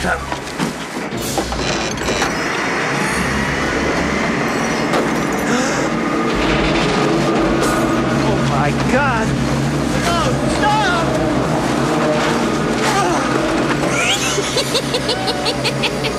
Oh my god! No, stop! Oh.